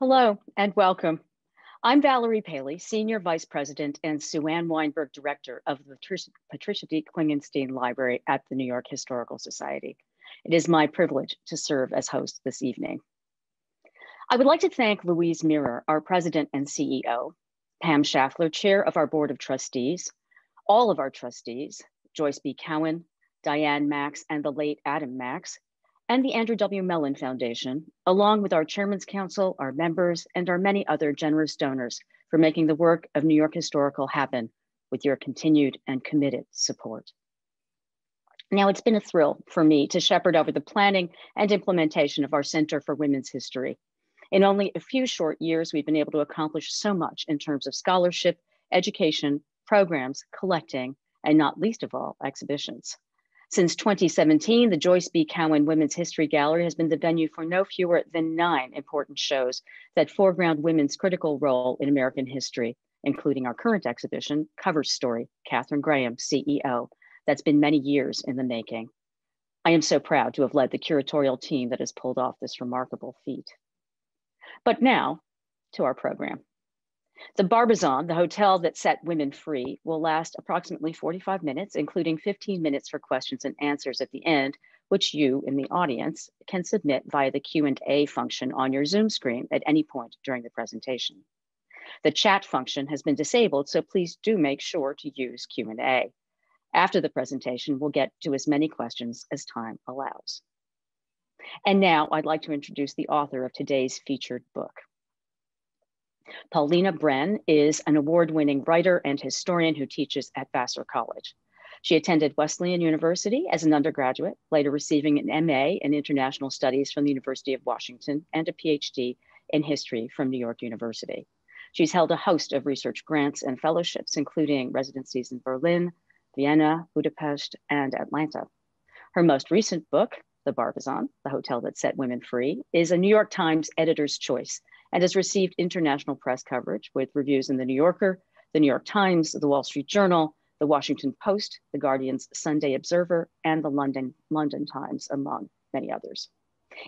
Hello and welcome. I'm Valerie Paley, Senior Vice President and Sue Ann Weinberg Director of the Patricia D. Klingenstein Library at the New York Historical Society. It is my privilege to serve as host this evening. I would like to thank Louise Mirrer, our President and CEO, Pam Schafler, Chair of our Board of Trustees, all of our trustees, Joyce B. Cowin, Diane Max, and the late Adam Max, and the Andrew W. Mellon Foundation, along with our Chairman's Council, our members, and our many other generous donors for making the work of New York Historical happen with your continued and committed support. Now, it's been a thrill for me to shepherd over the planning and implementation of our Center for Women's History. In only a few short years, we've been able to accomplish so much in terms of scholarship, education, programs, collecting, and not least of all, exhibitions. Since 2017, the Joyce B. Cowin Women's History Gallery has been the venue for no fewer than nine important shows that foreground women's critical role in American history, including our current exhibition, Cover Story, Katharine Graham, CEO, that's been many years in the making. I am so proud to have led the curatorial team that has pulled off this remarkable feat. But now to our program. The Barbizon, the hotel that set women free, will last approximately 45 minutes, including 15 minutes for questions and answers at the end, which you in the audience can submit via the Q&A function on your Zoom screen at any point during the presentation. The chat function has been disabled, so please do make sure to use Q&A. After the presentation, we'll get to as many questions as time allows. And now I'd like to introduce the author of today's featured book. Paulina Bren is an award-winning writer and historian who teaches at Vassar College. She attended Wesleyan University as an undergraduate, later receiving an MA in International Studies from the University of Washington and a PhD in History from New York University. She's held a host of research grants and fellowships, including residencies in Berlin, Vienna, Budapest, and Atlanta. Her most recent book, The Barbizon, The Hotel That Set Women Free, is a New York Times editor's choice and has received international press coverage with reviews in The New Yorker, The New York Times, The Wall Street Journal, The Washington Post, The Guardian's Sunday Observer, and the London, London Times, among many others.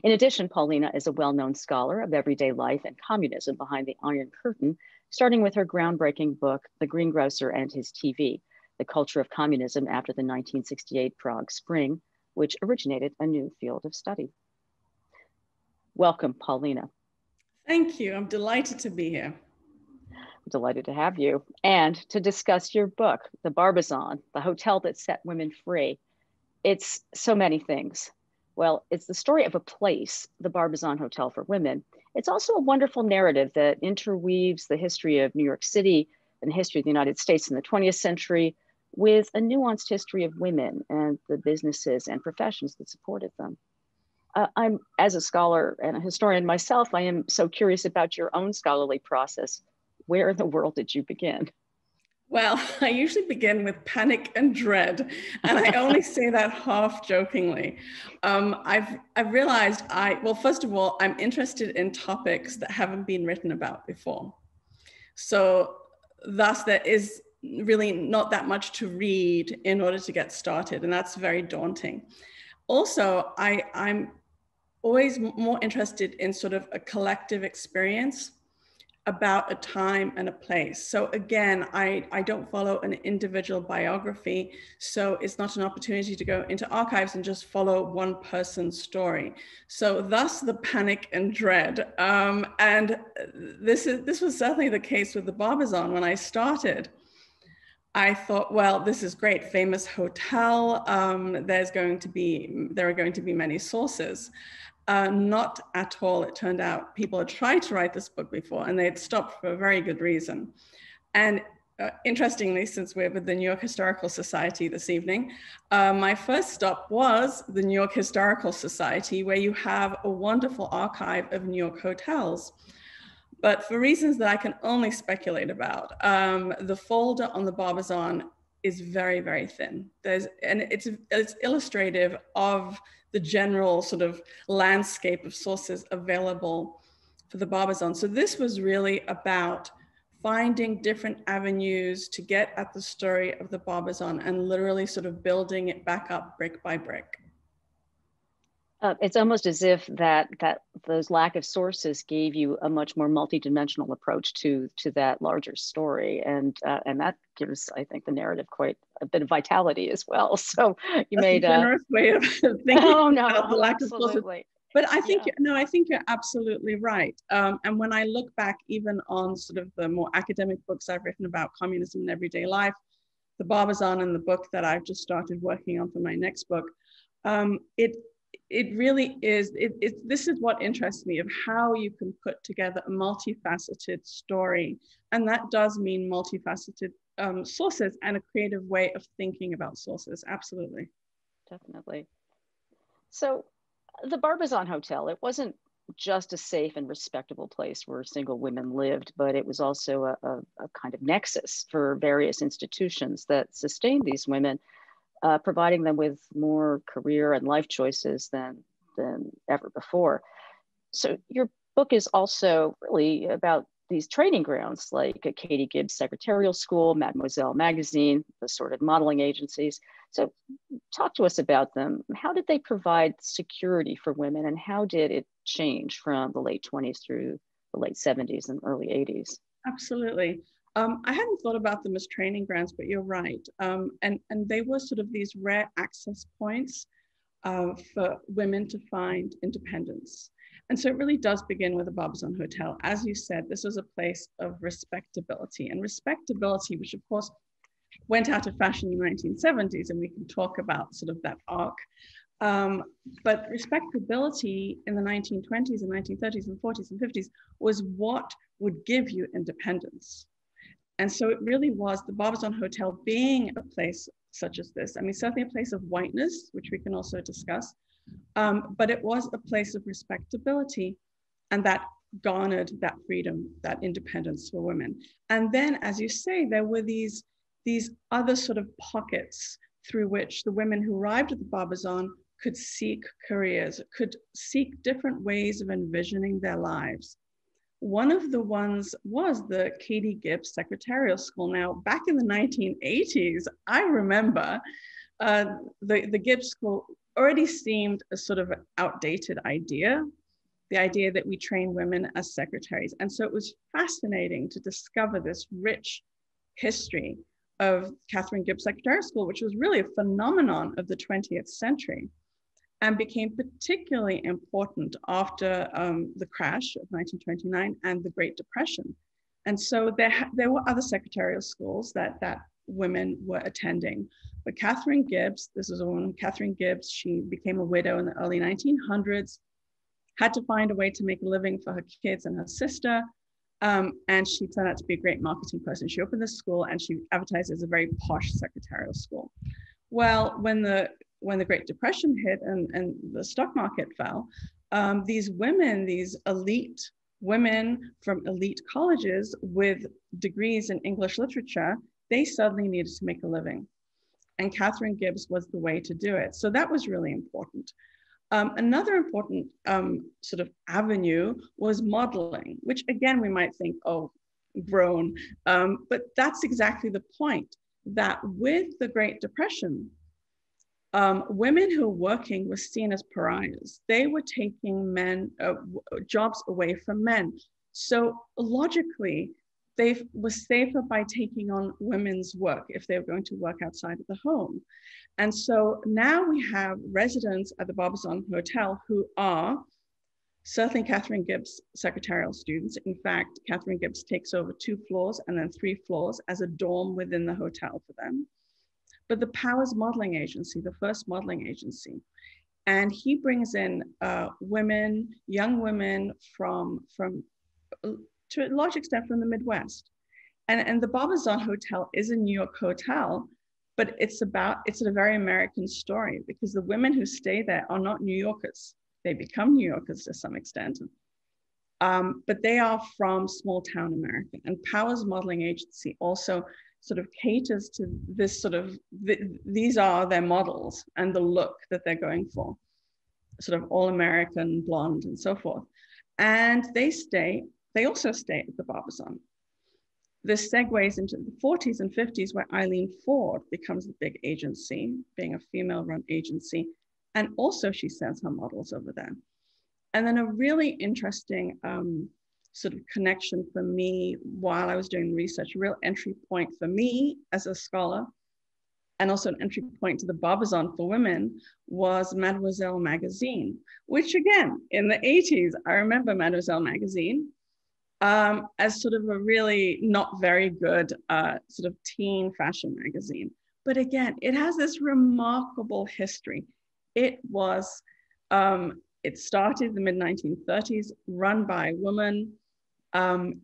In addition, Paulina is a well-known scholar of everyday life and communism behind the Iron Curtain, starting with her groundbreaking book, The Greengrocer and His TV, The Culture of Communism After the 1968 Prague Spring, which originated a new field of study. Welcome, Paulina. Thank you. I'm delighted to be here. I'm delighted to have you and to discuss your book, The Barbizon, The Hotel That Set Women Free. It's so many things. Well, it's the story of a place, the Barbizon Hotel for Women. It's also a wonderful narrative that interweaves the history of New York City and the history of the United States in the 20th century with a nuanced history of women and the businesses and professions that supported them uh, I'm, as a scholar and a historian myself, I am so curious about your own scholarly process. Where in the world did you begin? Well, I usually begin with panic and dread, and I only say that half jokingly. Um, I've, I've realized I, well, first of all, I'm interested in topics that haven't been written about before. So, thus, there is really not that much to read in order to get started, and that's very daunting. Also, I, I'm always more interested in sort of a collective experience about a time and a place. So again, I, I don't follow an individual biography. So it's not an opportunity to go into archives and just follow one person's story. So thus the panic and dread. Um, and this, is, this was certainly the case with the Barbizon when I started. I thought, well, this is great, famous hotel. Um, there's going to be, there are going to be many sources. Uh, not at all. It turned out people had tried to write this book before and they had stopped for a very good reason. And uh, interestingly, since we're with the New York Historical Society this evening, uh, my first stop was the New York Historical Society, where you have a wonderful archive of New York hotels. But for reasons that I can only speculate about, um, the folder on the Barbizon is very, very thin. There's, and it's, it's illustrative of the general sort of landscape of sources available for the Barbizon. So this was really about finding different avenues to get at the story of the Barbizon and literally sort of building it back up brick by brick. Uh, it's almost as if that that those lack of sources gave you a much more multidimensional approach to to that larger story, and uh, and that gives, I think, the narrative quite a bit of vitality as well. So you That's made a generous a, way of thinking oh, no, about the lack absolutely. of sources. But I think yeah. no, I think you're absolutely right. Um, and when I look back, even on sort of the more academic books I've written about communism in everyday life, the Barbizon and the book that I've just started working on for my next book, um, it it really is. It, it, this is what interests me of how you can put together a multifaceted story, and that does mean multifaceted um, sources and a creative way of thinking about sources. Absolutely, definitely. So the Barbizon Hotel, it wasn't just a safe and respectable place where single women lived, but it was also a, a, a kind of nexus for various institutions that sustained these women, uh, providing them with more career and life choices than, than ever before. So your book is also really about these training grounds like a Katie Gibbs Secretarial School, Mademoiselle Magazine, the sort of modeling agencies. So, talk to us about them. How did they provide security for women, and how did it change from the late 20s through the late 70s and early 80s? Absolutely. Um, I hadn't thought about them as training grounds, but you're right. Um, and, and they were sort of these rare access points uh, for women to find independence. And so it really does begin with the Barbizon Hotel. As you said, this was a place of respectability and respectability, which of course went out of fashion in the 1970s, and we can talk about sort of that arc. Um, but respectability in the 1920s and 1930s and 40s and 50s was what would give you independence. And so it really was the Barbizon Hotel being a place such as this. I mean, certainly a place of whiteness, which we can also discuss, um, but it was a place of respectability and that garnered that freedom, that independence for women. And then, as you say, there were these, these other sort of pockets through which the women who arrived at the Barbizon could seek careers, could seek different ways of envisioning their lives. One of the ones was the Katie Gibbs Secretarial School. Now, back in the 1980s, I remember uh, the, the Gibbs School already seemed a sort of outdated idea, the idea that we train women as secretaries. And so it was fascinating to discover this rich history of Katharine Gibbs Secretarial School, which was really a phenomenon of the 20th century and became particularly important after um, the crash of 1929 and the Great Depression. And so there, there were other secretarial schools that, that women were attending. But Katharine Gibbs, this is a woman, Katharine Gibbs, she became a widow in the early 1900s, had to find a way to make a living for her kids and her sister. Um, and she turned out to be a great marketing person. She opened this school and she advertised as a very posh secretarial school. Well, when the when the Great Depression hit and, and the stock market fell, um, these women, these elite women from elite colleges with degrees in English literature, they suddenly needed to make a living. And Katharine Gibbs was the way to do it. So that was really important. Um, another important um, sort of avenue was modeling, which again, we might think, oh, grown. Um, but that's exactly the point that with the Great Depression, um, women who were working were seen as pariahs. They were taking men uh, jobs away from men. So logically, they were safer by taking on women's work if they were going to work outside of the home. And so now we have residents at the Barbizon Hotel who are certainly Katharine Gibbs secretarial students. In fact, Katharine Gibbs takes over two floors and then three floors as a dorm within the hotel for them. But the Powers Modeling Agency, the first modeling agency, and he brings in uh, women, young women from, from to a large extent from the Midwest. And, and the Barbizon Hotel is a New York hotel, but it's about, it's a very American story because the women who stay there are not New Yorkers. They become New Yorkers to some extent. Um, but they are from small town America. And Powers Modeling Agency also sort of caters to this sort of, th these are their models and the look that they're going for, sort of all American blonde and so forth. And they stay they also stay at the Barbizon. This segues into the 40s and 50s where Eileen Ford becomes the big agency, being a female run agency. And also, she sends her models over there. And then a really interesting um, sort of connection for me while I was doing research, a real entry point for me as a scholar, and also an entry point to the Barbizon for women was Mademoiselle magazine, which again, in the 80s, I remember Mademoiselle magazine um, as sort of a really not very good uh, sort of teen fashion magazine. But again, it has this remarkable history. It was, um, it started in the mid 1930s, run by a woman. Um,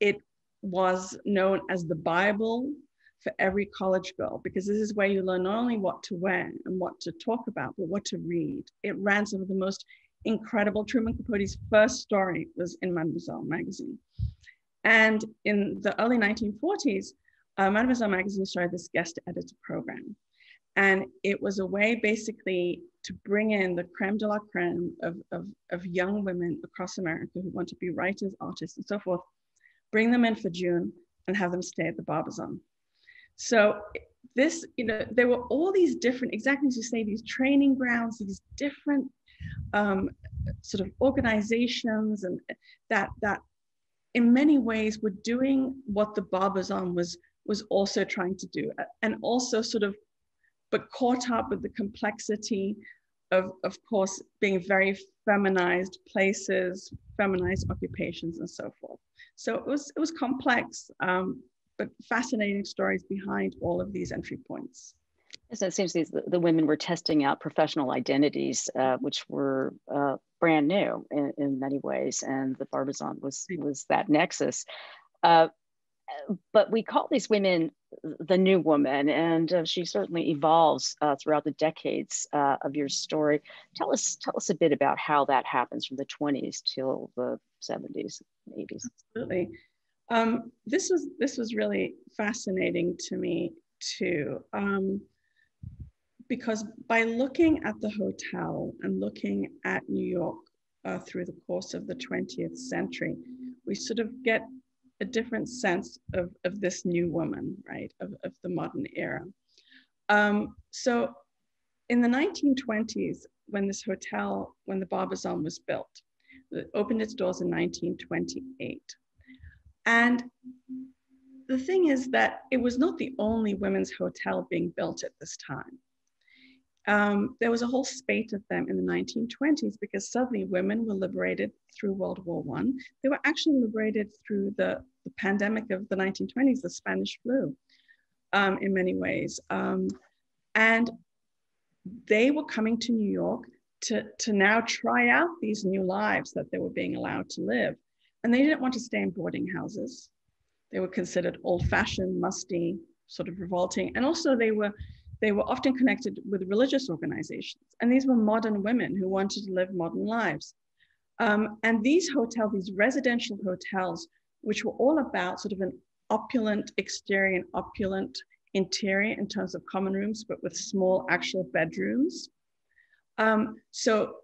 it was known as the Bible for every college girl because this is where you learn not only what to wear and what to talk about, but what to read. It ran some of the most incredible. Truman Capote's first story was in Mademoiselle magazine. And in the early 1940s, uh, Mademoiselle magazine started this guest editor program. And it was a way basically to bring in the creme de la creme of, of, of young women across America who want to be writers, artists, and so forth, bring them in for June and have them stay at the Barbizon. So this, you know, there were all these different, exactly as you say, these training grounds, these different um, sort of organizations and that that in many ways were doing what the Barbizon was was also trying to do and also sort of but caught up with the complexity of of course being very feminized places feminized occupations and so forth. So it was it was complex um, but fascinating stories behind all of these entry points. So it seems these, the women were testing out professional identities, uh, which were uh, brand new in, in, many ways, and the Barbizon was was that nexus. Uh, but we call these women the new woman, and uh, she certainly evolves uh, throughout the decades uh, of your story. Tell us tell us a bit about how that happens from the 20s till the 70s, 80s. Absolutely. Um, this was this was really fascinating to me too. Um, because by looking at the hotel and looking at New York uh, through the course of the 20th century, we sort of get a different sense of, of this new woman, right, of, of the modern era. Um, so in the 1920s, when this hotel, when the Barbizon was built, it opened its doors in 1928. And the thing is that it was not the only women's hotel being built at this time um, there was a whole spate of them in the 1920s because suddenly women were liberated through World War One. They were actually liberated through the, the, pandemic of the 1920s, the Spanish flu, um, in many ways. Um, and they were coming to New York to, to now try out these new lives that they were being allowed to live. And they didn't want to stay in boarding houses. They were considered old fashioned, musty, sort of revolting. And also, they were they were often connected with religious organizations. And these were modern women who wanted to live modern lives. Um, and these hotels, these residential hotels, which were all about sort of an opulent exterior and opulent interior in terms of common rooms, but with small actual bedrooms. Um, so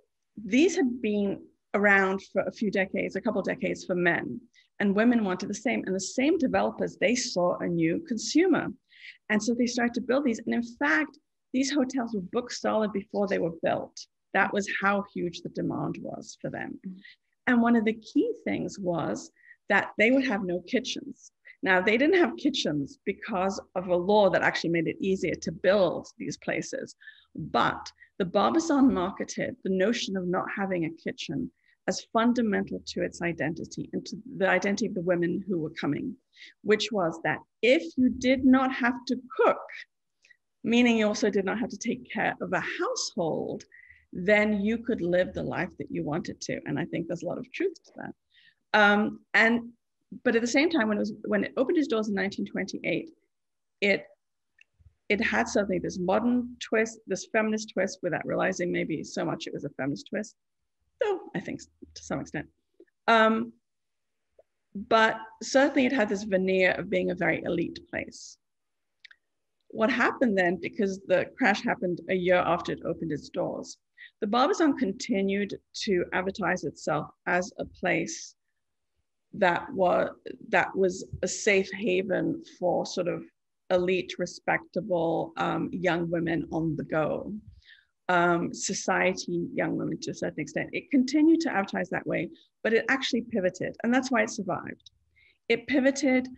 these had been around for a few decades, a couple decades for men, and women wanted the same. And the same developers, they saw a new consumer. And so they started to build these. And in fact, these hotels were booked solid before they were built. That was how huge the demand was for them. And one of the key things was that they would have no kitchens. Now, they didn't have kitchens because of a law that actually made it easier to build these places. But the Barbizon marketed the notion of not having a kitchen as fundamental to its identity and to the identity of the women who were coming, which was that if you did not have to cook, meaning you also did not have to take care of a household, then you could live the life that you wanted to. And I think there's a lot of truth to that. Um, and but at the same time, when it was when it opened its doors in 1928, it it had suddenly this modern twist, this feminist twist, without realizing maybe so much it was a feminist twist though I think to some extent. Um, but certainly it had this veneer of being a very elite place. What happened then, because the crash happened a year after it opened its doors, the Barbizon continued to advertise itself as a place that was that was a safe haven for sort of elite, respectable um, young women on the go. Um, society young women to a certain extent. It continued to advertise that way, but it actually pivoted, and that's why it survived. It pivoted,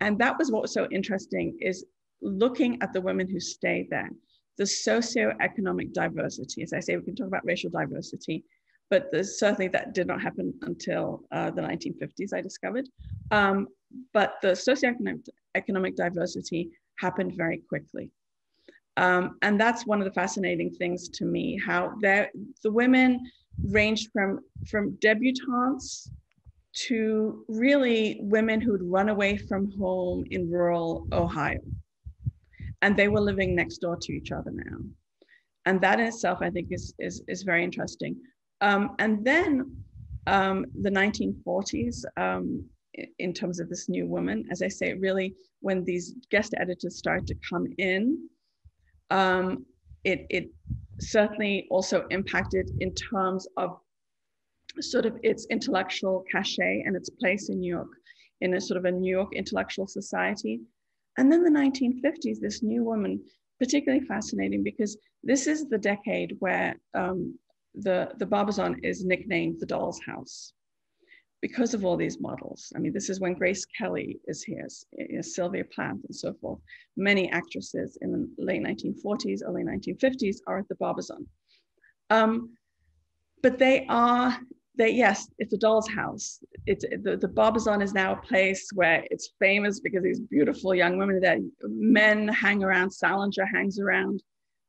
and that was what was so interesting is looking at the women who stayed there, the socioeconomic diversity. As I say, we can talk about racial diversity, but certainly that did not happen until uh, the 1950s, I discovered. Um, but the socioeconomic economic diversity happened very quickly. Um, and that's one of the fascinating things to me, how the women ranged from, from debutantes to really women who'd run away from home in rural Ohio. And they were living next door to each other now. And that in itself, I think, is, is, is very interesting. Um, and then um, the 1940s, um, in terms of this new woman, as I say, really when these guest editors started to come in, um, it, it certainly also impacted in terms of sort of its intellectual cachet and its place in New York, in a sort of a New York intellectual society. And then the 1950s, this new woman, particularly fascinating because this is the decade where um, the, the Barbizon is nicknamed the doll's house because of all these models. I mean, this is when Grace Kelly is here, eh, eh, Sylvia Plath and so forth. Many actresses in the late 1940s, early 1950s are at the Barbizon. Um, but they are, they, yes, it's a doll's house. It's, eh, the, the Barbizon is now a place where it's famous because these beautiful young women that men hang around, Salinger hangs around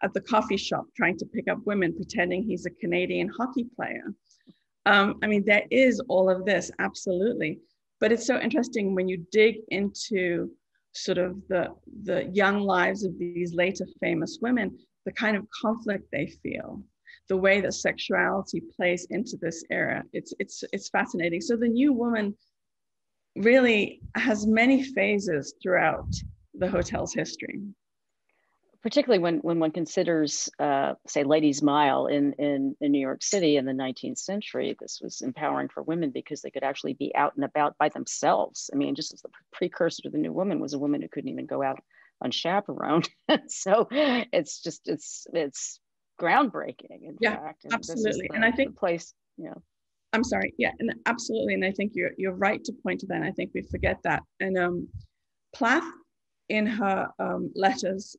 at the coffee shop trying to pick up women, pretending he's a Canadian hockey player. Um, I mean, there is all of this, absolutely. But it's so interesting when you dig into sort of the, the young lives of these later famous women, the kind of conflict they feel, the way that sexuality plays into this era. It's, it's, it's fascinating. So the new woman really has many phases throughout the hotel's history particularly when, when one considers, uh, say, Ladies Mile in, in, in New York City in the 19th century, this was empowering for women because they could actually be out and about by themselves. I mean, just as the precursor to the New Woman was a woman who couldn't even go out unchaperoned. so it's just, it's, it's groundbreaking. In yeah, fact. And absolutely. The, and I think place, yeah. I'm sorry. Yeah, and absolutely. And I think you're, you're right to point to that. And I think we forget that. And um, Plath in her um, letters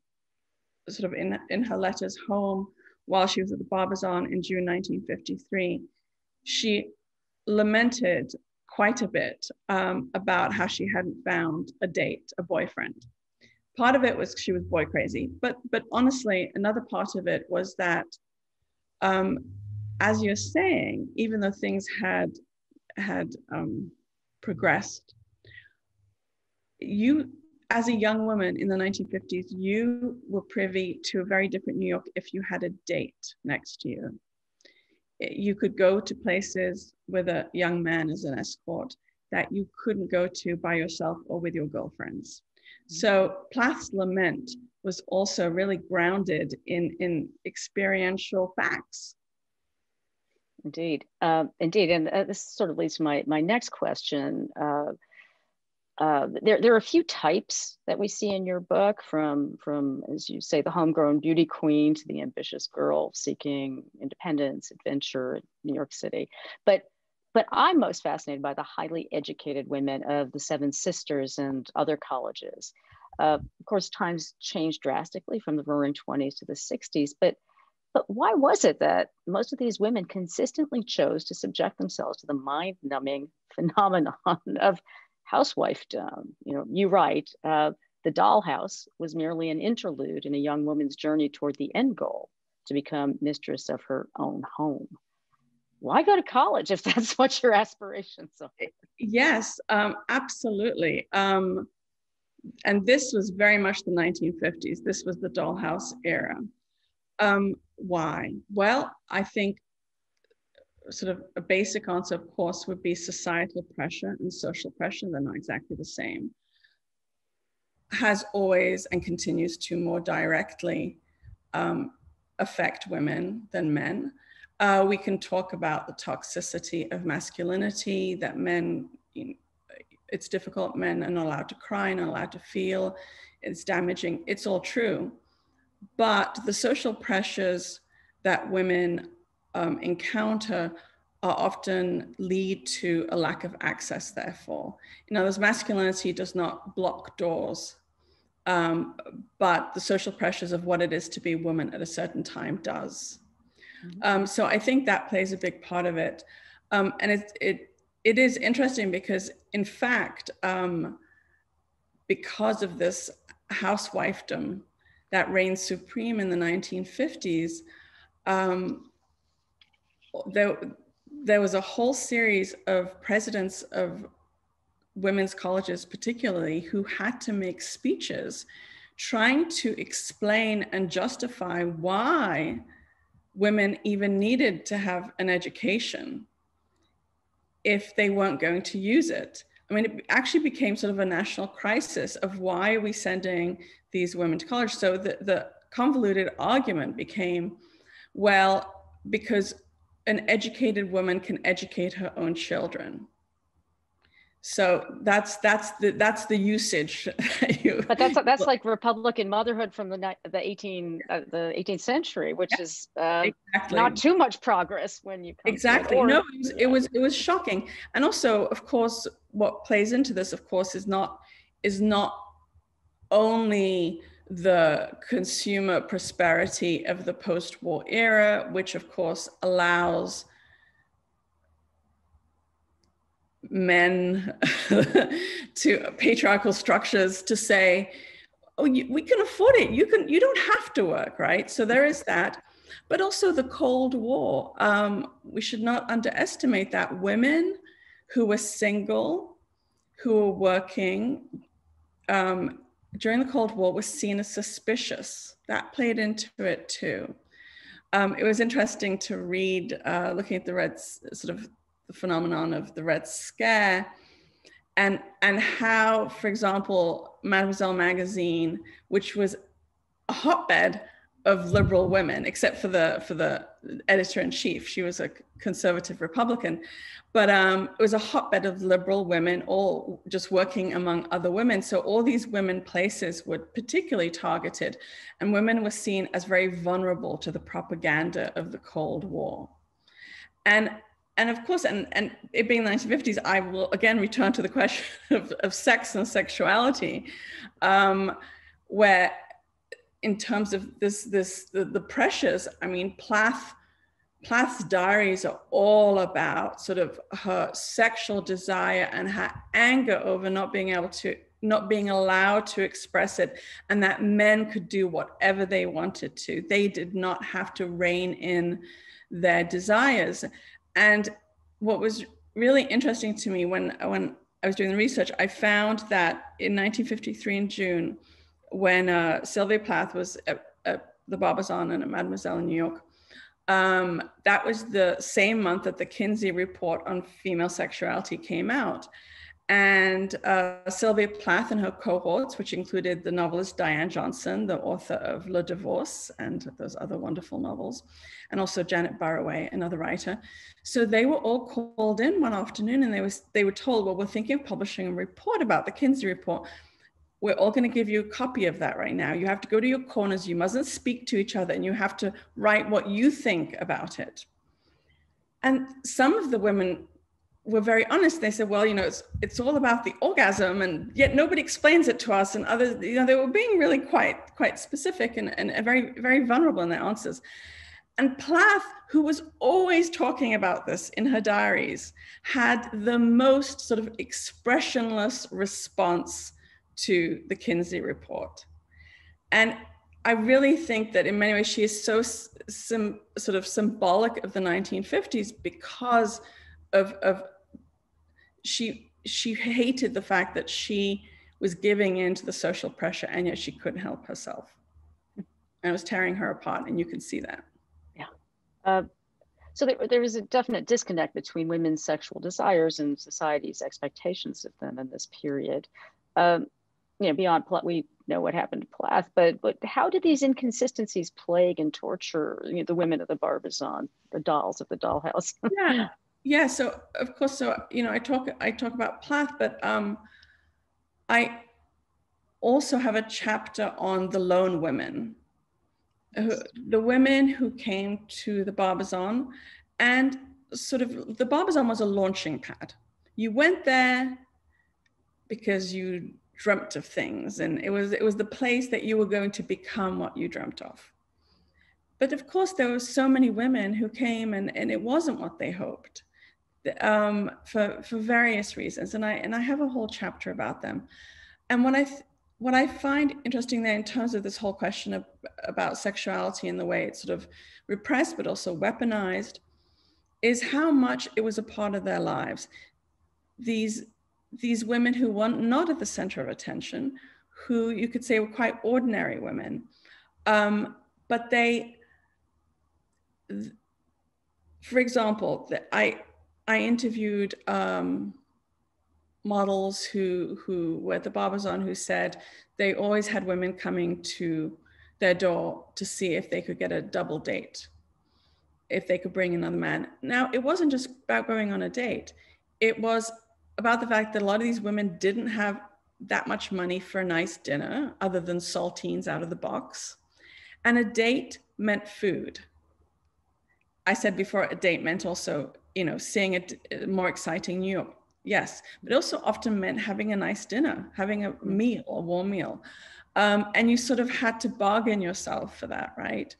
sort of in, in her letters home while she was at the Barbizon in June 1953, she lamented quite a bit um, about how she hadn't found a date, a boyfriend. Part of it was she was boy crazy, but but honestly, another part of it was that, um, as you're saying, even though things had had um, progressed, you as a young woman in the 1950s, you were privy to a very different New York if you had a date next to you. You could go to places with a young man as an escort that you couldn't go to by yourself or with your girlfriends. Mm-hmm. So Plath's lament was also really grounded in, in experiential facts. Indeed, uh, indeed, and uh, this sort of leads to my my next question. Uh, uh, there, there are a few types that we see in your book from, from, as you say, the homegrown beauty queen to the ambitious girl seeking independence, adventure in New York City. But, but I'm most fascinated by the highly educated women of the Seven Sisters and other colleges. Uh, of course, times changed drastically from the roaring 20s to the 60s, but but why was it that most of these women consistently chose to subject themselves to the mind numbing phenomenon of housewifedom. You know, you write, uh, the dollhouse was merely an interlude in a young woman's journey toward the end goal to become mistress of her own home. Why go to college if that's what your aspirations are? Yes, um, absolutely. Um, and this was very much the 1950s. This was the dollhouse era. Um, why? Well, I think sort of a basic answer, of course, would be societal pressure and social pressure. They're not exactly the same. Has always and continues to more directly um, affect women than men. Uh, we can talk about the toxicity of masculinity that men, you know, it's difficult. Men are not allowed to cry, not allowed to feel. It's damaging. It's all true. But the social pressures that women um, encounter are often lead to a lack of access, therefore. In other words, masculinity does not block doors, um, but the social pressures of what it is to be a woman at a certain time does. Mm-hmm. Um, so I think that plays a big part of it. Um, and it, it, it is interesting because, in fact, um, because of this housewifedom that reigned supreme in the 1950s, um, there, there was a whole series of presidents of women's colleges, particularly, who had to make speeches trying to explain and justify why women even needed to have an education if they weren't going to use it. I mean, it actually became sort of a national crisis of why are we sending these women to college? So the, the convoluted argument became, well, because an educated woman can educate her own children. So that's that's the that's the usage. but that's that's like Republican motherhood from the the eighteen uh, the eighteenth century, which yeah, is uh, exactly. not too much progress when you exactly. no, it was, it was it was shocking, and also, of course, what plays into this, of course, is not is not only the consumer prosperity of the post-war era, which of course allows men to patriarchal structures to say, oh, you, we can afford it. You can, you don't have to work, right? So there is that. But also the Cold War. Um, we should not underestimate that women who were single, who were working, um, during the Cold War was seen as suspicious. That played into it too. Um, it was interesting to read, uh, looking at the Red, sort of the phenomenon of the Red Scare, and and how, for example, Mademoiselle magazine, which was a hotbed of liberal women, except for the for the editor in chief, she was a conservative Republican, but um, it was a hotbed of liberal women, all just working among other women. So all these women places were particularly targeted, and women were seen as very vulnerable to the propaganda of the Cold War. And and of course, and, and it being the 1950s, I will again return to the question of, of sex and sexuality, um, where in terms of this, this the, the pressures, I mean, Plath Plath's diaries are all about sort of her sexual desire and her anger over not being able to not being allowed to express it and that men could do whatever they wanted to. They did not have to rein in their desires. And what was really interesting to me when when i was doing the research i found that in 1953 in june when uh, sylvia plath was at, at the barbizon and at mademoiselle in new york um, that was the same month that the Kinsey report on female sexuality came out. And uh, Sylvia Plath and her cohorts, which included the novelist Diane Johnson, the author of Le Divorce and those other wonderful novels, and also Janet Burroway, another writer. So they were all called in one afternoon and they, was, they were told, well, we're thinking of publishing a report about the Kinsey report we're all going to give you a copy of that right now. You have to go to your corners. You mustn't speak to each other and you have to write what you think about it. And some of the women were very honest. They said, well, you know, it's, it's all about the orgasm and yet nobody explains it to us. And others, you know, they were being really quite, quite specific and, and very, very vulnerable in their answers. And Plath, who was always talking about this in her diaries, had the most sort of expressionless response to the Kinsey report. And I really think that in many ways she is so sim, sort of symbolic of the 1950s because of, of she she hated the fact that she was giving in to the social pressure and yet she couldn't help herself. And it was tearing her apart, and you can see that. Yeah. Uh, so there, there is a definite disconnect between women's sexual desires and society's expectations of them in this period. Um, you know, beyond Plath, we know what happened to Plath, but but how did these inconsistencies plague and torture you know, the women of the Barbizon, the dolls of the dollhouse? yeah, yeah. So of course, so you know, I talk I talk about Plath, but um, I also have a chapter on the lone women, the women who came to the Barbizon and sort of the Barbizon was a launching pad. You went there because you dreamt of things and it was it was the place that you were going to become what you dreamt of. But of course there were so many women who came and, and it wasn't what they hoped um, for, for various reasons. And I, and I have a whole chapter about them. And what I, th- what I find interesting there in terms of this whole question of, about sexuality and the way it's sort of repressed, but also weaponized, is how much it was a part of their lives. These, these women who were not at the center of attention, who you could say were quite ordinary women, um, but they, for example, I, I interviewed um, models who who were at the Barbizon who said they always had women coming to their door to see if they could get a double date, if they could bring another man. Now it wasn't just about going on a date; it was about the fact that a lot of these women didn't have that much money for a nice dinner other than saltines out of the box, and a date meant food. I said before a date meant also you know, seeing a more exciting New York. Yes, but also often meant having a nice dinner, having a meal, a warm meal. Um, and you sort of had to bargain yourself for that, right?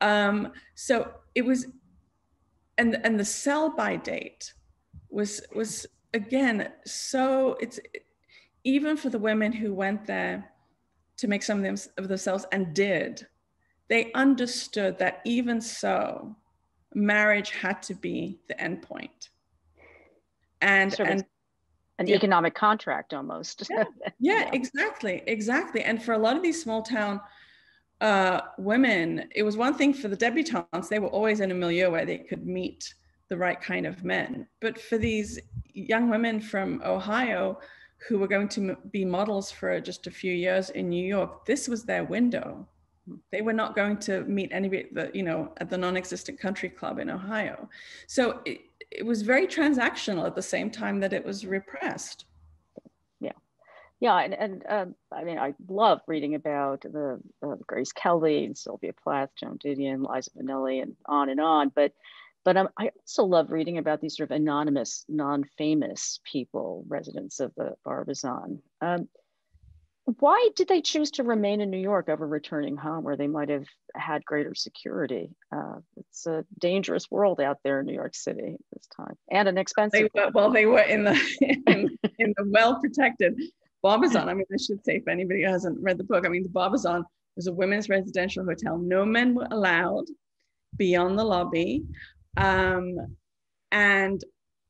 Um, so it was, and and the sell by date was was again so it's even for the women who went there to make some of, them, of themselves and did, they understood that even so, marriage had to be the end. And, sort and an yeah. economic contract almost. Yeah, yeah, yeah, exactly, exactly. And for a lot of these small town uh, women, it was one thing for the debutantes, they were always in a milieu where they could meet the right kind of men. But for these young women from Ohio who were going to be models for just a few years in New York, this was their window. They were not going to meet anybody the, you know at the non-existent country club in ohio. So it, it was very transactional at the same time that it was repressed. Yeah. Yeah and, and uh, i mean i love reading about the uh, grace kelly and sylvia plath joan didion liza minnelli and on and on but but um, I also love reading about these sort of anonymous, non-famous people, residents of the Barbizon. Um, why did they choose to remain in New York over returning home where they might have had greater security? Uh, it's a dangerous world out there in New York City at this time and an expensive. They well, they were in the in, in the well protected Barbizon. I mean, I should say, if anybody hasn't read the book, I mean, the Barbizon was a women's residential hotel. No men were allowed beyond the lobby. Um, and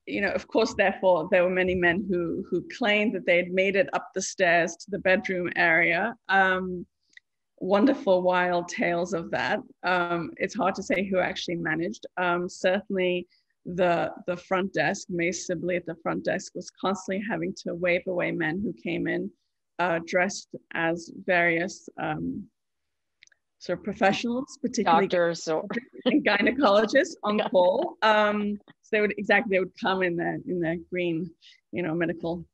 you know, of course, therefore, there were many men who who claimed that they had made it up the stairs to the bedroom area. Um, wonderful, wild tales of that. Um, it's hard to say who actually managed. Um, certainly, the the front desk, Mae Sibley at the front desk, was constantly having to wave away men who came in uh, dressed as various um, sort of professionals, particularly doctors or and gynecologists on call. Um, so they would exactly they would come in their in their green, you know, medical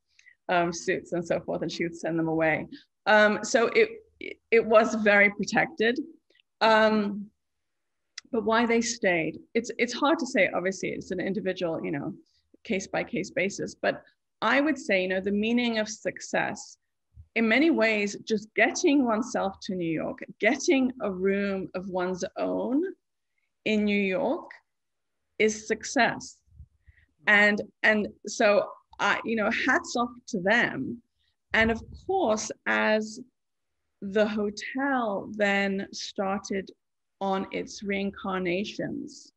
um, suits and so forth, and she would send them away. Um, so it it was very protected. Um, but why they stayed, it's it's hard to say. Obviously, it's an individual, you know, case by case basis. But I would say, you know, the meaning of success in many ways, just getting oneself to New York, getting a room of one's own in New York is success. And, and so, I, you know, hats off to them. And of course, as the hotel then started on its reincarnations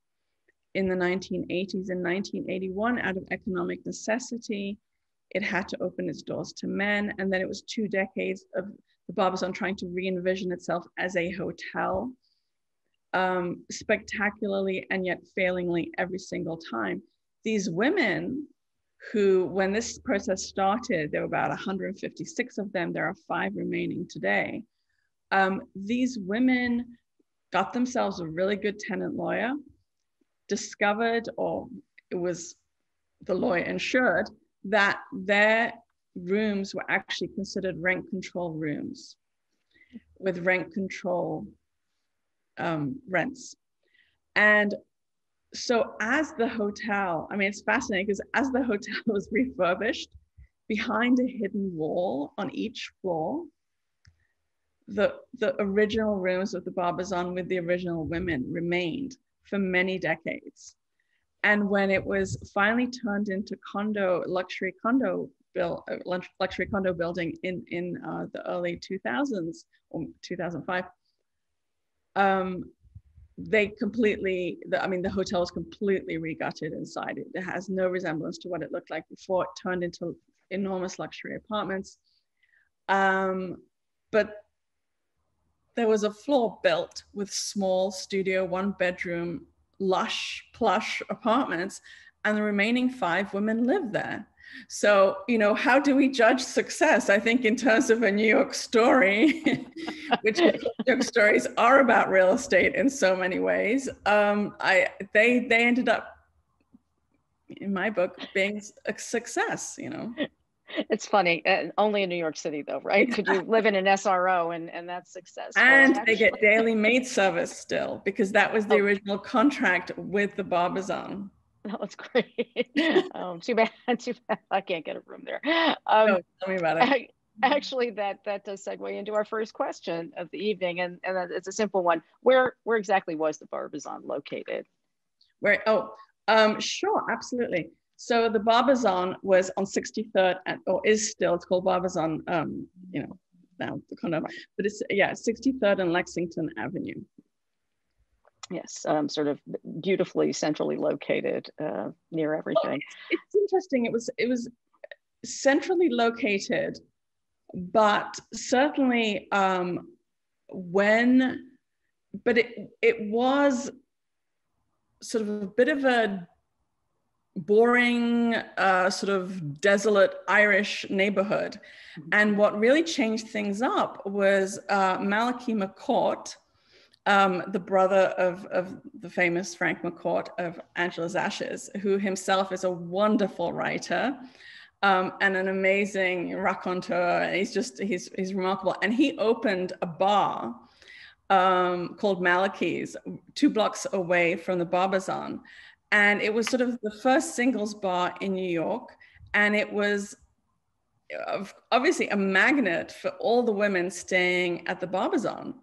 in the 1980s and 1981 out of economic necessity, it had to open its doors to men. And then it was two decades of the Barbizon trying to re envision itself as a hotel, um, spectacularly and yet failingly every single time. These women who, when this process started, there were about 156 of them, there are five remaining today. Um, these women got themselves a really good tenant lawyer, discovered, or it was the lawyer ensured, that their rooms were actually considered rent control rooms with rent control um, rents. And so as the hotel, I mean, it's fascinating because as the hotel was refurbished, behind a hidden wall on each floor, the, the original rooms of the Barbizon with the original women remained for many decades. And when it was finally turned into condo, luxury condo uh, luxury condo building in, in uh, the early 2000s or 2005, um, they completely, the, I mean, the hotel is completely regutted inside. It, it has no resemblance to what it looked like before it turned into enormous luxury apartments. Um, but there was a floor built with small studio, one bedroom, lush, plush apartments, and the remaining five women lived there. So, you know, how do we judge success? I think in terms of a New York story, which New York stories are about real estate in so many ways. Um, I they they ended up, in my book, being a success. You know. It's funny. Uh, only in New York City, though, right? Could you live in an SRO and and that's success? And they get daily maid service still because that was the oh. original contract with the Barbizon. That was great. um, too bad. Too bad. I can't get a room there. Um, no, tell me about it. Actually, that that does segue into our first question of the evening, and and it's a simple one. Where where exactly was the Barbizon located? Where? Oh, um, sure, absolutely. So the Barbizon was on 63rd, and, or is still. It's called Barbizon. Um, you know, now the condo, but it's yeah, 63rd and Lexington Avenue yes, um, sort of beautifully centrally located uh, near everything. Well, it's, it's, interesting. It was it was centrally located, but certainly um, when, but it it was sort of a bit of a boring, uh, sort of desolate Irish neighborhood. Mm-hmm. And what really changed things up was uh, Malachy McCourt, um, the brother of, of the famous Frank McCourt of Angela's Ashes, who himself is a wonderful writer um, and an amazing raconteur. He's just, he's, he's remarkable. And he opened a bar um, called Malachy's, two blocks away from the Barbizon. And it was sort of the first singles bar in New York. And it was obviously a magnet for all the women staying at the Barbizon.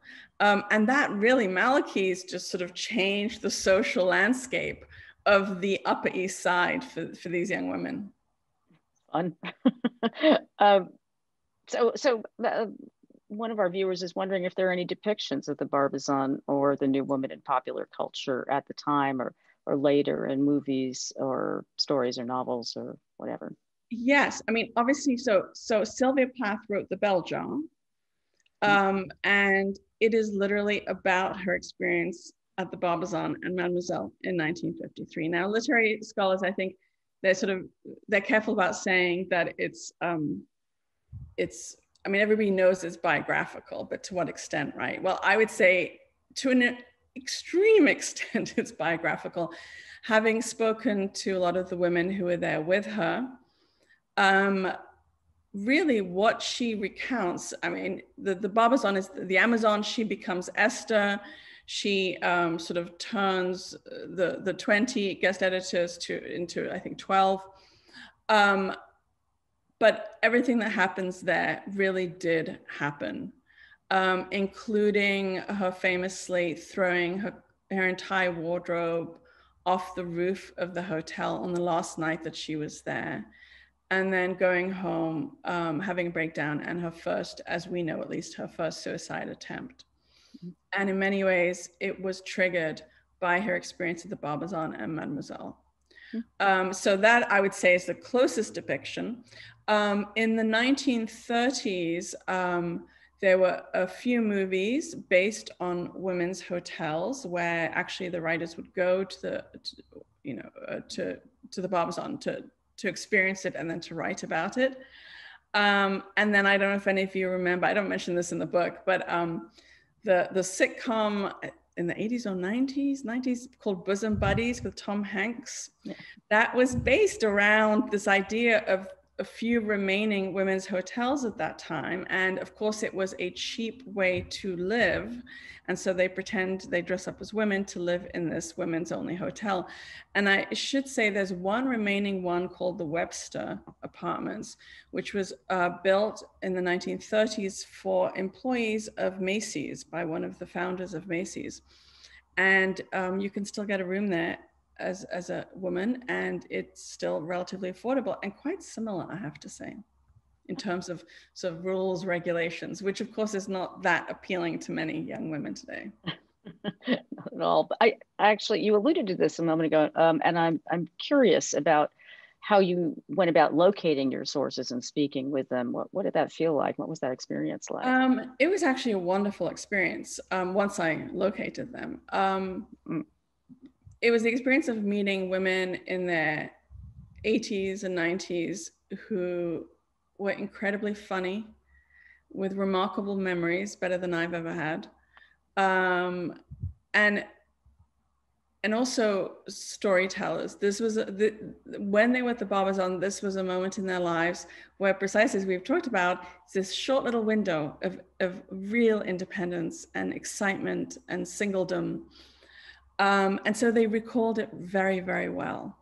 Um, and that really, Malachy's just sort of changed the social landscape of the Upper East Side for, for these young women. Fun. um, so, so uh, one of our viewers is wondering if there are any depictions of the Barbizon or the new woman in popular culture at the time or, or later in movies or stories or novels or whatever. Yes, I mean, obviously, so so Sylvia Plath wrote The Bell Jar, mm-hmm. um, and it is literally about her experience at the Barbizon and Mademoiselle in 1953. Now, literary scholars, I think, they're sort of they're careful about saying that it's um, it's. I mean, everybody knows it's biographical, but to what extent, right? Well, I would say to an extreme extent, it's biographical. Having spoken to a lot of the women who were there with her, um, really what she recounts i mean the, the barbizon is the amazon she becomes esther. She um, sort of turns the the 20 guest editors to into i think 12 um, but everything that happens there really did happen um, including her famously throwing her, her entire wardrobe off the roof of the hotel on the last night that she was there and then going home, um, having a breakdown, and her first, as we know at least, her first suicide attempt. And in many ways, it was triggered by her experience at the Barbizon and Mademoiselle. Um, so that I would say is the closest depiction. Um, in the 1930s, um, there were a few movies based on women's hotels where actually the writers would go to the, to, you know, uh, to to the Barbizon to to experience it and then to write about it. Um, and then I don't know if any of you remember, I don't mention this in the book, but um, the, the sitcom in the 80s or 90s, 90s called Bosom Buddies with Tom Hanks, yeah. that was based around this idea of, a few remaining women's hotels at that time. And of course, it was a cheap way to live. And so they pretend they dress up as women to live in this women's only hotel. And I should say there's one remaining one called the Webster Apartments, which was uh, built in the 1930s for employees of Macy's by one of the founders of Macy's. And um, you can still get a room there as, as a woman, and it's still relatively affordable and quite similar, I have to say, in terms of sort of rules, regulations, which of course is not that appealing to many young women today. not at all. But I actually, you alluded to this a moment ago, um, and I'm, I'm curious about how you went about locating your sources and speaking with them. What, what did that feel like? What was that experience like? Um, it was actually a wonderful experience um, once I located them. Um, mm it was the experience of meeting women in their 80s and 90s who were incredibly funny with remarkable memories better than i've ever had. Um, and and also storytellers. This was a, the, when they were at the barbizon this was a moment in their lives where precisely as we've talked about it's this short little window of, of real independence and excitement and singledom um, and so they recalled it very, very well.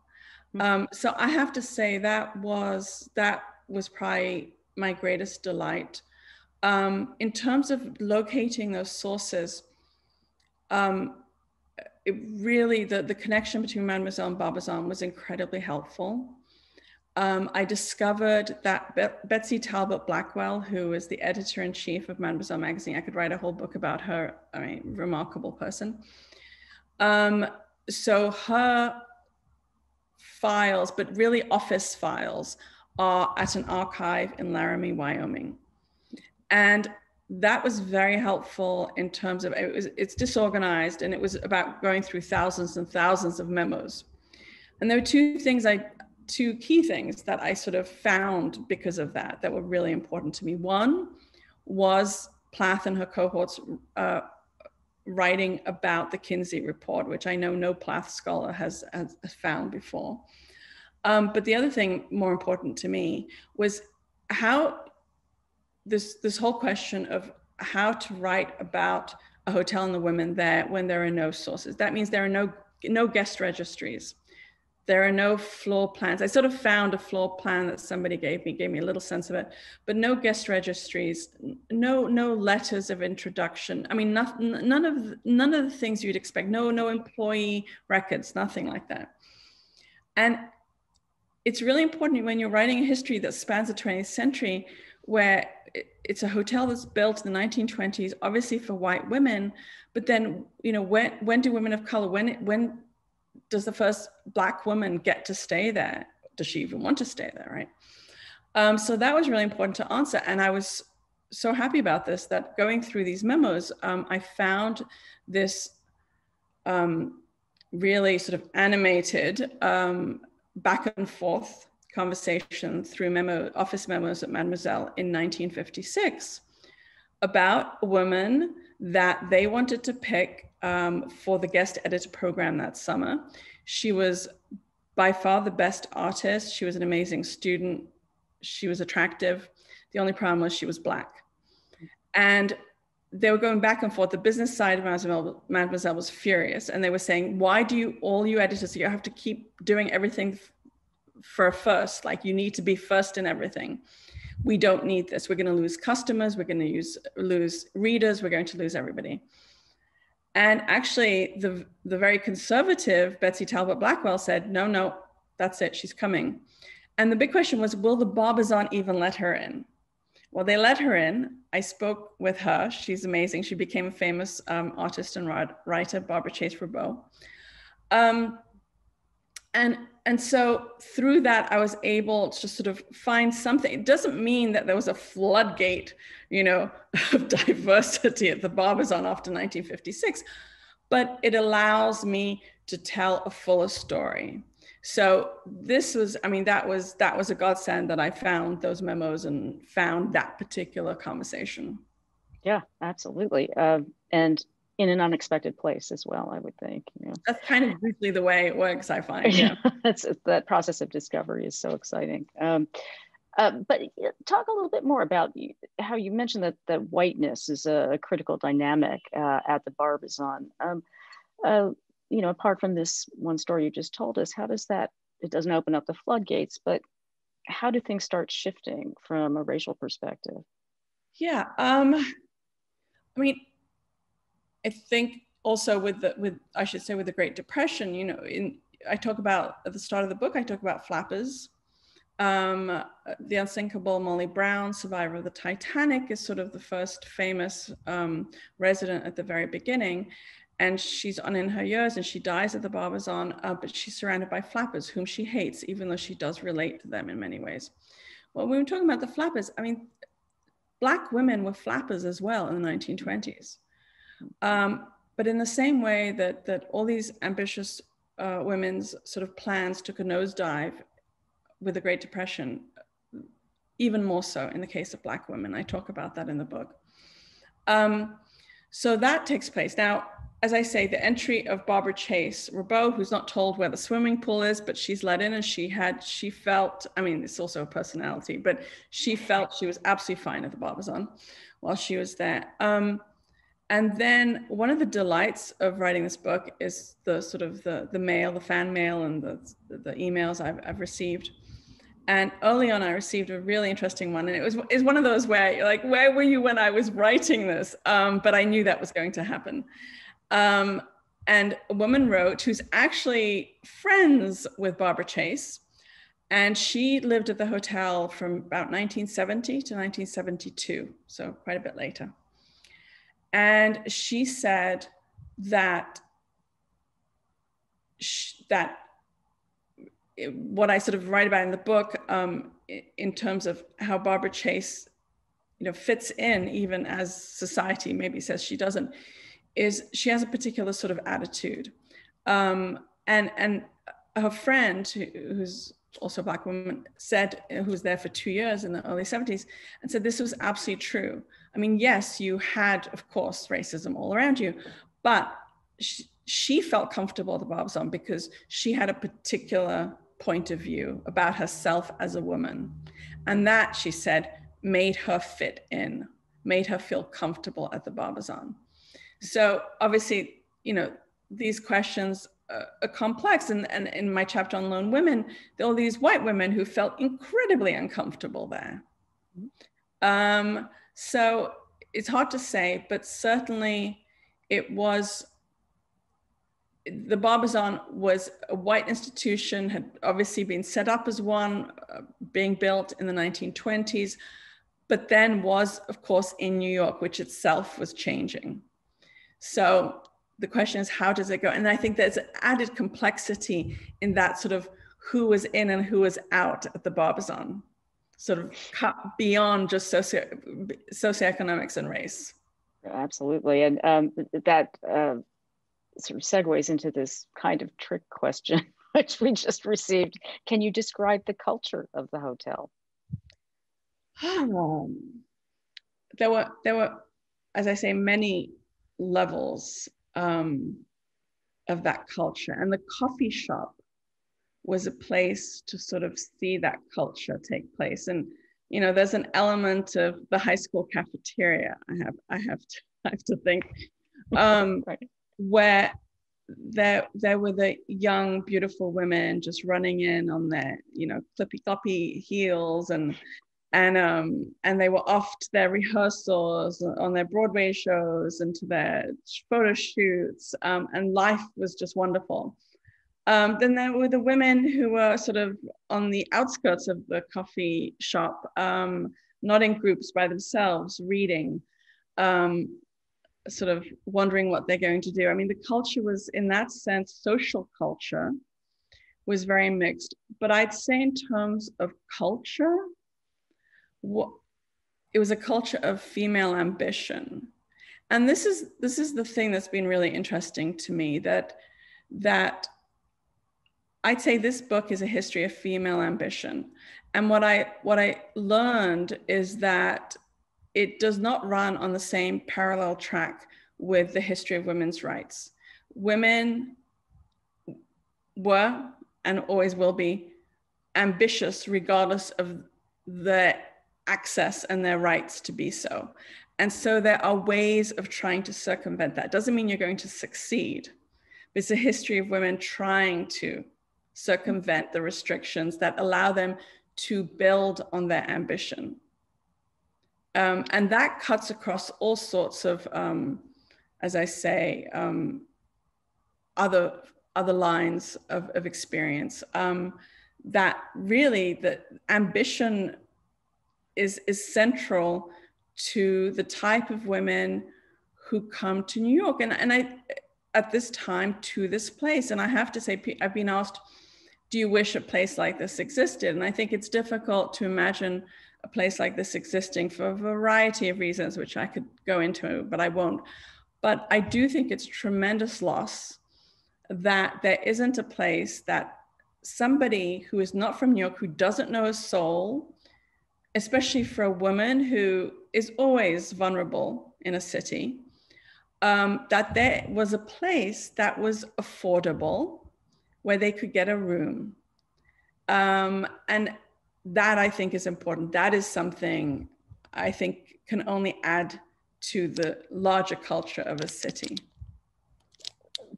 Hmm. Um, so I have to say that was that was probably my greatest delight. Um, in terms of locating those sources, um, it really the, the connection between Mademoiselle and Barbizon was incredibly helpful. Um, I discovered that Be- Betsy Talbot Blackwell, who is the editor in chief of Mademoiselle magazine, I could write a whole book about her. I mean, remarkable person. Um, so her files, but really office files, are at an archive in Laramie, Wyoming. And that was very helpful in terms of it was it's disorganized and it was about going through thousands and thousands of memos. And there were two things I two key things that I sort of found because of that that were really important to me. One was Plath and her cohorts uh, writing about the Kinsey report, which I know no Plath scholar has, has found before. Um, but the other thing more important to me was how this this whole question of how to write about a hotel and the women there when there are no sources. That means there are no no guest registries. There are no floor plans. I sort of found a floor plan that somebody gave me, gave me a little sense of it, but no guest registries, no no letters of introduction. I mean, not, none of none of the things you'd expect. No no employee records, nothing like that. And it's really important when you're writing a history that spans the 20th century, where it's a hotel that's built in the 1920s, obviously for white women, but then you know when when do women of color when when does the first black woman get to stay there? Does she even want to stay there, right? Um, so that was really important to answer. And I was so happy about this that going through these memos, um, I found this um, really sort of animated um, back and forth conversation through memo, office memos at Mademoiselle in 1956 about a woman that they wanted to pick um, for the guest editor program that summer. She was by far the best artist. She was an amazing student. She was attractive. The only problem was she was black. And they were going back and forth. The business side of Mademoiselle, Mademoiselle was furious. And they were saying, why do you, all you editors, you have to keep doing everything for first? Like you need to be first in everything. We don't need this. We're going to lose customers. We're going to lose readers. We're going to lose everybody. And actually, the, the very conservative Betsy Talbot Blackwell said, no, no, that's it, she's coming. And the big question was, will the Barbizon even let her in? Well, they let her in. I spoke with her. She's amazing. She became a famous um, artist and writer, Barbara Chase-Riboud. Um, and and so through that i was able to sort of find something. It doesn't mean that there was a floodgate you know of diversity at the barbizon after 1956 but it allows me to tell a fuller story. So this was i mean that was that was a godsend that i found those memos and found that particular conversation. Yeah absolutely. Uh, and in an unexpected place as well, I would think. You know. That's kind of usually the way it works, I find. Yeah, that's that process of discovery is so exciting. Um, Uh, but talk a little bit more about how you mentioned that the whiteness is a, critical dynamic uh, at the Barbizon. Um, uh, you know, apart from this one story you just told us, how does that, it doesn't open up the floodgates, but how do things start shifting from a racial perspective? Yeah, um, I mean, I think also with the, with, I should say with the Great Depression, you know, in, I talk about at the start of the book, I talk about flappers, um, the unsinkable Molly Brown, survivor of the Titanic, is sort of the first famous um, resident at the very beginning. And she's on in her years and she dies at the Barbizon, uh, but she's surrounded by flappers whom she hates, even though she does relate to them in many ways. Well, when we're talking about the flappers, I mean, Black women were flappers as well in the 1920s. Um, but in the same way that, that all these ambitious uh, women's sort of plans took a nosedive with the Great Depression, even more so in the case of Black women. I talk about that in the book. Um, so that takes place. Now, as I say, the entry of Barbara Chase-Riboud, who's not told where the swimming pool is, but she's let in and she had, she felt, I mean, it's also a personality, but she felt she was absolutely fine at the Barbizon while she was there. Um, and then one of the delights of writing this book is the sort of the, the mail, the fan mail and the, the emails I've, I've received. And early on, I received a really interesting one, and it was is one of those where you're like, where were you when I was writing this? Um, but I knew that was going to happen. Um, and a woman wrote who's actually friends with Barbara Chase, and she lived at the hotel from about 1970 to 1972, so quite a bit later. And she said that that what I sort of write about in the book um, in terms of how Barbara Chase, you know, fits in even as society maybe says she doesn't, is she has a particular sort of attitude. Um, and, and her friend, who's also a black woman, said, who was there for two years in the early 70s, and said this was absolutely true. I mean, yes, you had, of course, racism all around you, but she, she felt comfortable at the Barbizon because she had a particular point of view about herself as a woman. And that, she said, made her fit in, made her feel comfortable at the Barbizon. So obviously, you know, these questions are complex. And, and in my chapter on lone women, there are these white women who felt incredibly uncomfortable there. Um, so it's hard to say, but certainly it was the Barbizon was a white institution, had obviously been set up as one, uh, being built in the 1920s, but then was, of course, in New York, which itself was changing. So the question is, how does it go? And I think there's added complexity in that sort of who was in and who was out at the Barbizon, sort of cut beyond just socio socioeconomics and race. Absolutely. And um, that uh, sort of segues into this kind of trick question, which we just received. Can you describe the culture of the hotel? Um, there were there were, as I say, many levels um, of that culture, and the coffee shop was a place to sort of see that culture take place. And you know, there's an element of the high school cafeteria. I have I have to I have to think. Um, right where there there were the young beautiful women just running in on their you know clippy cloppy heels and and um and they were off to their rehearsals on their broadway shows and to their photo shoots um, and life was just wonderful um, then there were the women who were sort of on the outskirts of the coffee shop um, not in groups by themselves reading um, sort of wondering what they're going to do. I mean, the culture was, in that sense, social culture was very mixed. But I'd say, in terms of culture, what, it was a culture of female ambition. And this is this is the thing that's been really interesting to me that that I'd say this book is a history of female ambition. And what I what I learned is that it does not run on the same parallel track with the history of women's rights. Women were and always will be ambitious, regardless of their access and their rights to be so. And so there are ways of trying to circumvent that. Doesn't mean you're going to succeed. But it's a history of women trying to circumvent the restrictions that allow them to build on their ambition. Um, and that cuts across all sorts of, um, as I say, um, other other lines of, of experience. Um, that really, the ambition is is central to the type of women who come to New York, and and I at this time to this place. And I have to say, I've been asked, do you wish a place like this existed? And I think it's difficult to imagine a place like this existing for a variety of reasons, which I could go into, but I won't. But I do think it's tremendous loss that there isn't a place that somebody who is not from New York, who doesn't know a soul, especially for a woman who is always vulnerable in a city, um, that there was a place that was affordable where they could get a room. Um, and that I think is important. That is something I think can only add to the larger culture of a city.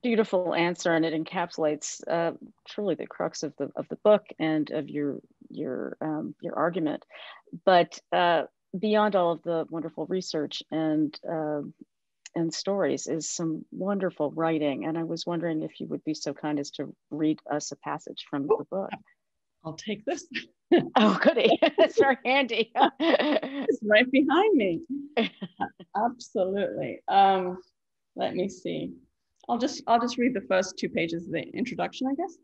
Beautiful answer, and it encapsulates uh, truly the crux of the of the book and of your your um, your argument. But uh, beyond all of the wonderful research and uh, and stories is some wonderful writing. And I was wondering if you would be so kind as to read us a passage from the book. I'll take this. oh, goody. That's very handy. it's right behind me. Absolutely. Um, let me see. I'll just I'll just read the first two pages of the introduction, I guess.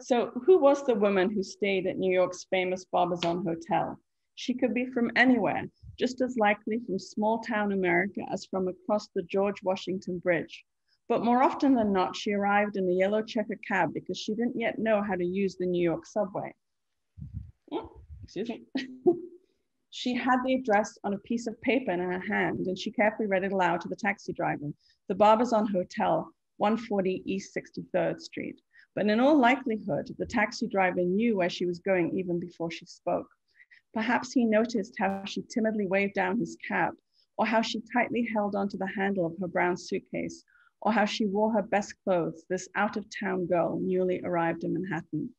So, who was the woman who stayed at New York's famous Barbizon Hotel? She could be from anywhere, just as likely from small town America as from across the George Washington Bridge. But more often than not, she arrived in a yellow checker cab because she didn't yet know how to use the New York subway. Excuse me. she had the address on a piece of paper in her hand and she carefully read it aloud to the taxi driver. The Barbizon Hotel, 140 East 63rd Street. But in all likelihood, the taxi driver knew where she was going even before she spoke. Perhaps he noticed how she timidly waved down his cab, or how she tightly held onto the handle of her brown suitcase, or how she wore her best clothes, this out of town girl newly arrived in Manhattan.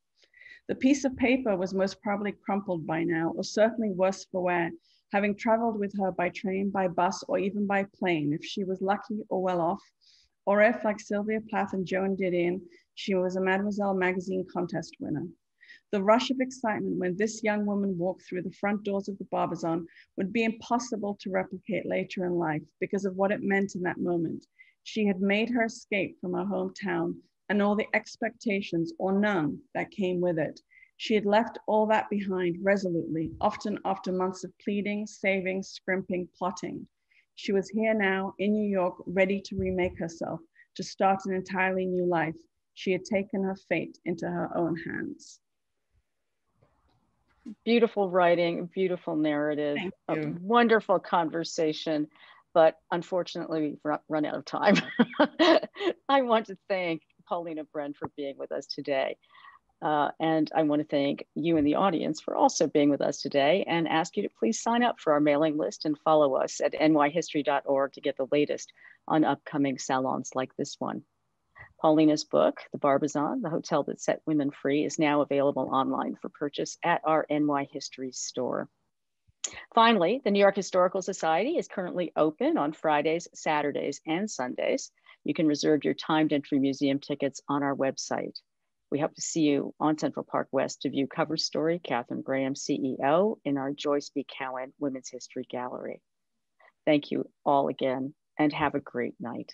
The piece of paper was most probably crumpled by now, or certainly worse for wear, having traveled with her by train, by bus, or even by plane, if she was lucky or well off, or if, like Sylvia Plath and Joan Didion, she was a Mademoiselle magazine contest winner. The rush of excitement when this young woman walked through the front doors of the Barbizon would be impossible to replicate later in life because of what it meant in that moment. She had made her escape from her hometown and all the expectations or none that came with it. She had left all that behind resolutely, often after months of pleading, saving, scrimping, plotting. She was here now in New York, ready to remake herself, to start an entirely new life. She had taken her fate into her own hands beautiful writing, beautiful narrative, a wonderful conversation, but unfortunately we've run out of time. I want to thank Paulina Bren for being with us today. Uh, and I want to thank you and the audience for also being with us today and ask you to please sign up for our mailing list and follow us at nyhistory.org to get the latest on upcoming salons like this one. Paulina's book, The Barbizon, The Hotel That Set Women Free, is now available online for purchase at our NY History store. Finally, the New York Historical Society is currently open on Fridays, Saturdays, and Sundays. You can reserve your timed entry museum tickets on our website. We hope to see you on Central Park West to view cover story, Katharine Graham, CEO, in our Joyce B. Cowin Women's History Gallery. Thank you all again and have a great night.